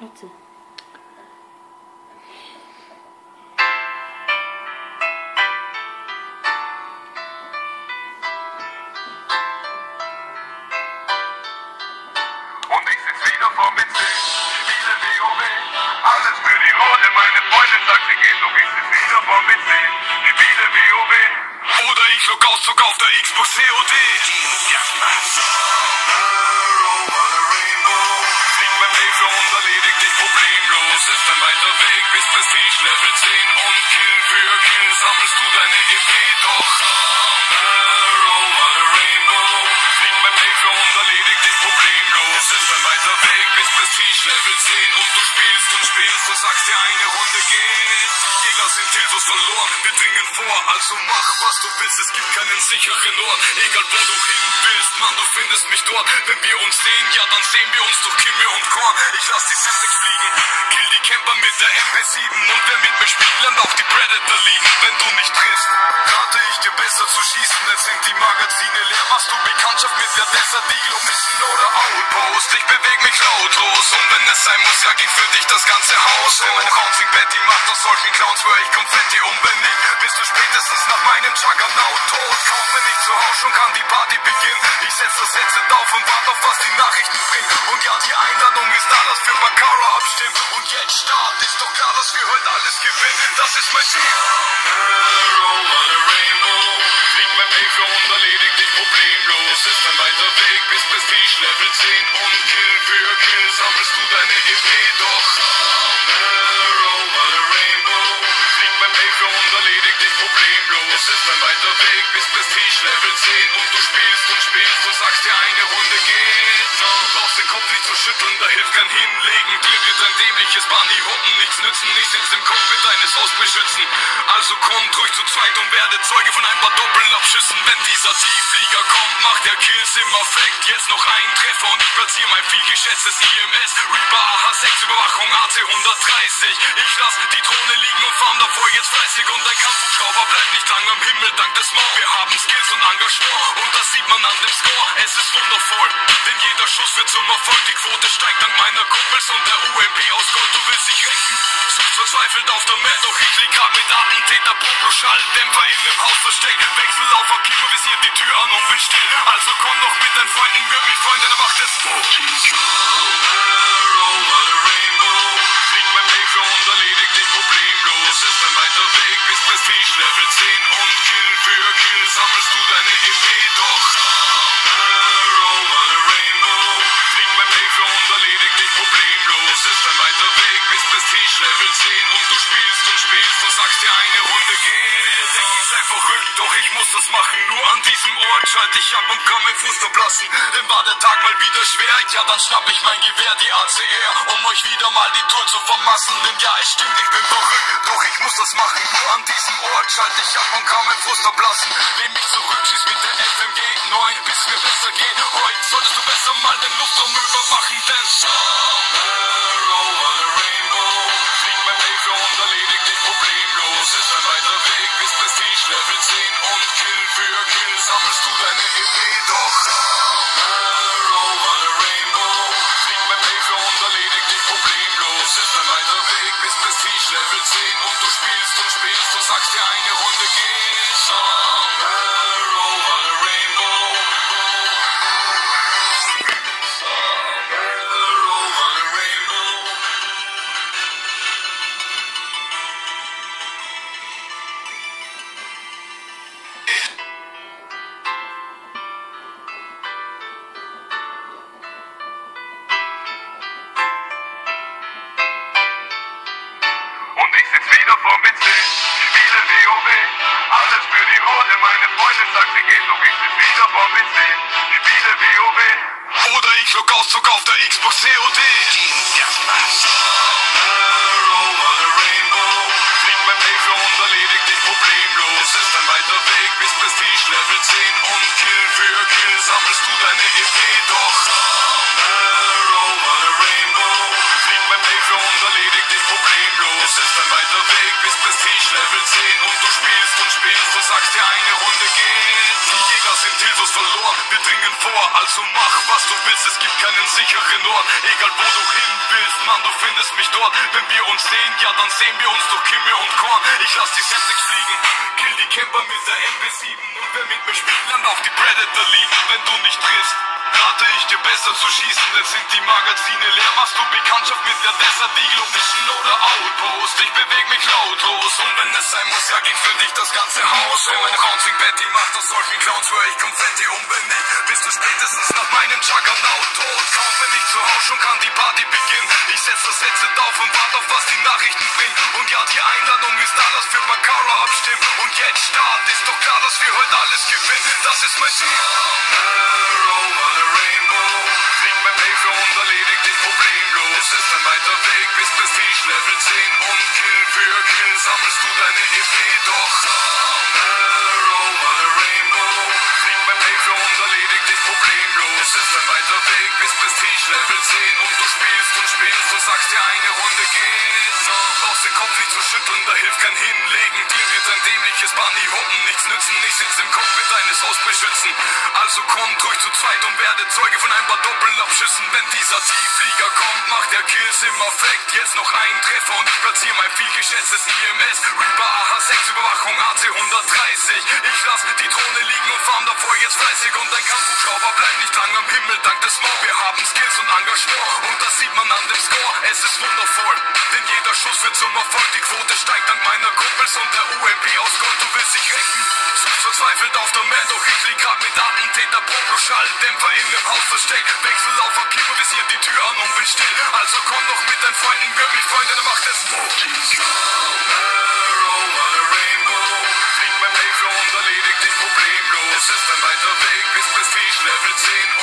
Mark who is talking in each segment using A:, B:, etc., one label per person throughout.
A: Katze.
B: Und ich sitz wieder vorm PC, spiele WoW. Alles für die Rolle, meine Freundin sagt, sie geht, doch ich sitz wieder vorm PC, spiele WoW. Oder ich log aus, zog auf der Xbox COD. Flieg beim Und erledigt dich problemlos. Ist ein weiter Weg bis Prestige Level 10 und Kill für Kill sammelst du deine EP doch. Over the Rainbow. Flieg beim Mayfair und erledigt dich problemlos. Ist ein weiter Weg bis Prestige Level 10 und du spielst und spielst und sagst dir eine Runde geht. Jäger sind hilflos verloren, wir dringen vor, also mach was du willst, es gibt keinen sicheren Ort. Egal wo du hin Mann, du findest mich dort. Wenn wir uns sehen, ja dann sehen wir uns durch Kimme und Korn. Ich lass die Celtics fliegen, kill die Camper mit der MP7 und wer mit mir spielt, lernt auch die Predator liegen. Wenn du nicht triffst, rate ich dir besser zu schießen, denn sind die Magazine leer. Machst du Bekanntschaft mit der Desert Eagle, Mitten oder Outpost? Ich beweg es sein muss, ja ging für dich das ganze Haus. Wenn mein Bouncing Betty macht aus solchen Clowns, schwör ich Konfetti um, wenn nicht, bist du spätestens nach meinem Juggernaut tot. Kaum bin ich zu Hause, schon kann die Party beginnen. Ich setz das Headset auf und warte auf, was die Nachrichten bringen. Und ja, die Einladung ist da, dass wir Baccara abstimmen. Und jetzt Start, ist doch klar, dass wir heute alles gewinnen. Das ist mein Ziel. Rainbow. Flieg mein Mayfair und erledigt dich problemlos. Ist ein weiter Weg bis Prestige Level 10 und Kill für Kill sammelst du deine EP doch. Over the Rainbow. Flieg mein Mayfair und erledigt dich problemlos. Ist ein weiter Weg bis Prestige Level 10 und du spielst schütteln, da hilft kein Hinlegen. Dir wird dein dämliches Bunny-Hoppen nichts nützen. Ich sitz im Cockpit deines Hausbeschützen. Also kommt ruhig zu zweit und werde Zeuge von ein paar Doppelabschüssen. Wenn dieser Tiefflieger kommt, macht der Kills im Affekt. Jetzt noch ein Treffer und ich platziere mein vielgeschätztes IMS. Reaper AH6 Überwachung AC 130. Ich lass die Drohne liegen und farm davor jetzt fleißig und dein Kampfhubschrauber bleibt nicht lang am Himmel dank des Maul. Wir haben Skills und Engagement und das sieht man an dem Score. Es ist wundervoll, denn jeder Schuss wird zum Erfolg. Die Quote steigt dank meiner Kumpels und der UMP aus Gold. Du willst dich rächen, suchst verzweifelt auf der Map, doch ich lieg grad mit Attentäter Proplo-Schall. Dämpfer in dem Haus versteckt, wechsel auf Akimo, visiert die Tür an und bin still. Also komm doch mit deinen Freunden, wird mich freuen, dann macht es Over the Rainbow. Flieg beim Mayfair und erledigt dich problemlos. Ist ein weiter Weg bis Prestige Level 10 Level 10 und du spielst und spielst und sagst dir eine Runde geht. Sei verrückt, doch ich muss das machen. Nur an diesem Ort schalte ich ab und kann mein Fuß verblassen. Denn war der Tag mal wieder schwer, ja dann schnapp ich mein Gewehr, die ACR, um euch wieder mal die Tour zu vermassen. Denn ja, es stimmt, ich bin verrückt, doch ich muss das machen. Nur an diesem Ort schalte ich ab und kann mein Fuß verblassen. Lehn mich zurück, schieß mit der FMG 9, bis mir besser geht. Heute solltest du besser mal den Luftraum überwachen, denn somewhere Kill ich log aus, zog auf der Xbox COD. Over the Rainbow. Flieg mein Mayfair und erledigt dich problemlos. Ist ein weiter Weg bis Prestige Level 10 und Kill für Kill sammelst du deine EP doch. Somewhere over the Rainbow. Flieg mein Mayfair und erledigt dich problemlos. Ist ein weiter Weg bis Prestige Level 10 und du spielst und spielst und sagst dir eine Runde geht. Da sind Hilfos verloren. Wir dringen vor, also mach, was du willst, es gibt keinen sicheren Ort. Egal wo du hin willst, Mann, du findest mich dort. Wenn wir uns sehen, ja, dann sehen wir uns durch Kimme und Korn. Ich lass die Semtex fliegen, kill die Camper mit der MP7. Und wer mit mir spielt, lernt auf die Predator liegen. Wenn du nicht triffst, rate ich dir besser zu schießen, denn sind die Magazine leer. Machst du Bekanntschaft mit der Desert Eagle Mission oder Outpost? Ich beweg mich wenn es sein muss, ja geht für dich das ganze Haus. Wenn meine Bouncing Betty macht aus solchen Clowns, höre ich Konfetti und nicht, bist du spätestens nach meinem Juggernaut tot. Kaum bin ich zu Hause, schon kann die Party beginnen. Ich setz das Headset auf und warte auf, was die Nachrichten bringen. Und ja, die Einladung ist da, dass wir Macaula abstimmen. Und jetzt Start, ist doch klar, dass wir heute alles gewinnen. Das ist mein Ziel. Over the rainbow. Flieg mein Paper und erledig dich problemlos. Es ist ein weiter Weg Level 10 und Kill für Kill sammelst du deine EP. Doch over the rainbow. Flieg mein Paper und erledig dich problemlos. Es ist ein weiter Weg bis Prestige Level 10 und du spielst und spielst. Du sagst dir eine Runde geht noch. Brauchst den Kopf nicht zu schütteln, da hilft kein Hinlegen. Ein dämliches Bunny hoppen nichts nützen. Ich sitz im Cockpit deines Hausbeschützen. Also kommt ruhig zu zweit und werde Zeuge von ein paar Doppelabschüssen. Wenn dieser Tiefflieger kommt, macht der Kills im Affekt. Jetzt noch ein Treffer und ich platziere mein vielgeschätztes IMS. Reaper AH6 Überwachung AC 130. Ich lass die Drohne liegen und fahren davor jetzt fleißig und ein Kampfhubschrauber bleibt nicht lang am Himmel dank des Maul. Wir haben Skills und Engagement und das sieht man an dem Score. Es ist wundervoll, denn jeder Schuss wird zum Erfolg. Die Quote steigt dank meiner Kumpels und der UMP aus Gold. Du willst dich rächen, suchst verzweifelt auf der Map, doch ich lieg grad mit Attentäter Propro Schalldämpfer in dem Haus versteckt. Wechsel auf Aktiv und visier die Tür an und bin still. Also komm doch mit deinen Freunden, wirb mich Freunde, dann macht es problemlos. Es ist ein weiter Weg bis Prestige Level 10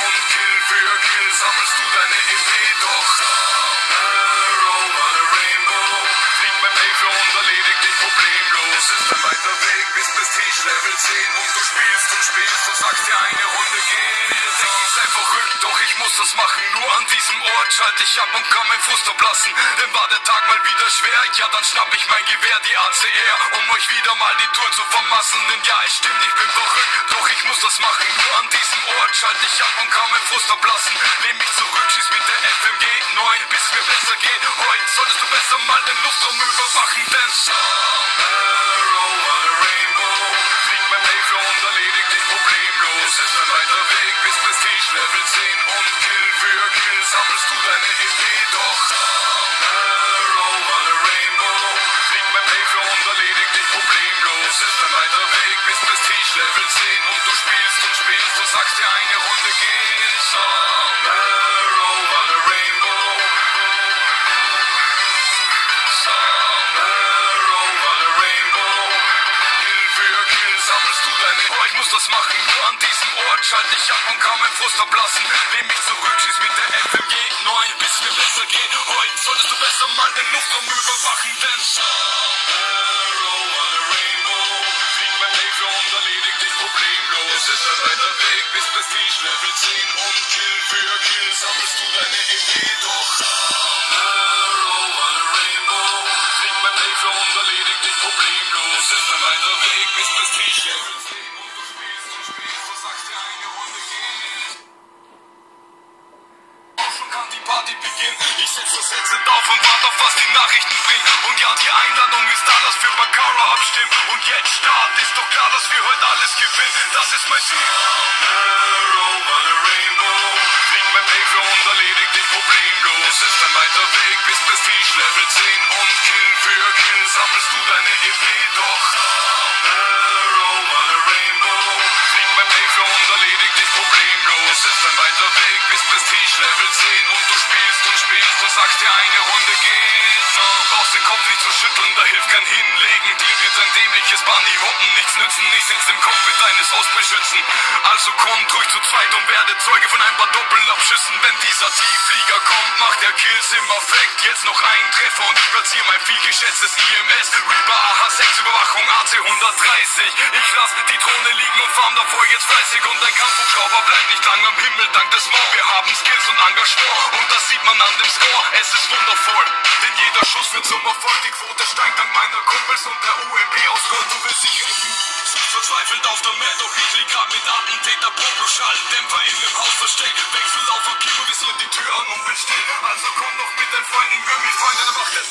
B: ich muss das machen. Nur an diesem Ort schalte ich ab und kann mein Fuß lassen. Denn war der Tag mal wieder schwer, ja dann schnapp ich mein Gewehr, die ACR, um euch wieder mal die Tour zu vermassen. Denn ja, es stimmt, ich bin verrückt, doch ich muss das machen. Nur an diesem Ort schalte ich ab und kann mein Fuß ablassen. Lehn mich zurück, schieß mit der FMG 9, bis mir besser geht. Heute solltest du besser mal den Luftraum überwachen, denn somewhere Level 10 und du spielst und spielst. Du sagst dir eine Runde geht. Somewhere over the rainbow. Somewhere over the rainbow. Kill für Kill sammelst du deine Oh, ich muss das machen, nur an diesem Ort schalte ich ab und kann mein Frust ablassen. Lehn mich zurück, schieß mit der FMG 9, bis mir besser geht. Heute solltest du besser mal den Luftraum überwachen, denn somewhere. Flieg mein Paper und erledig dich problemlos. Ist ein weiter Weg bis Prestige Level 10 und Kill für Kill sammelst du deine EP. Was die Nachrichten bringen. Und ja, die Einladung ist da, dass wir Baccarat abstimmen. Und jetzt Start, ist doch klar, dass wir heute alles gewinnen. Das ist mein Ziel. Es ist ein weiter Weg bis Prestige Level 10 und Kill für Kill sammelst du deine EP. Doch over the rainbow. Flieg mein Paper und erledig dich problemlos. Es ist ein weiter Weg bis Prestige Level 10 und du sagst dir eine Runde geht den Kopf nicht zu schütteln, da hilft kein Hinlegen. Dir wird ein dämliches Bunny hoppen nichts nützen. Ich sitz im Cockpit deines Hausbeschützen. Also kommt ruhig zu zweit und werde Zeuge von ein paar Doppelabschüssen. Wenn dieser Tiefflieger kommt, macht der Kills im Affekt. Jetzt noch ein Treffer und ich platziere mein vielgeschätztes IMS. Reaper AH6 Überwachung AC 130. Ich lass die Drohne liegen und fahren davor jetzt fleißig und ein Kampfhubschrauber bleibt nicht lang am Himmel dank des Maul. Wir haben Skills und Engagement und das sieht man an dem Score. Es ist wundervoll, denn jeder Schuss wird zum überfordert, die Quote steigt dank meiner Kumpels und der UMP aus Gott. Du willst dich rächen, Such verzweifelt auf der Map, doch ich lieg grad mit Attentäter, Poploschallen, Dämpfer in dem Haus versteckt. Wechsel auf und Akimo, wir sollen die Tür an und bin. Also komm noch mit deinen Freunden, wir mich Freunde, mach das.